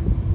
that.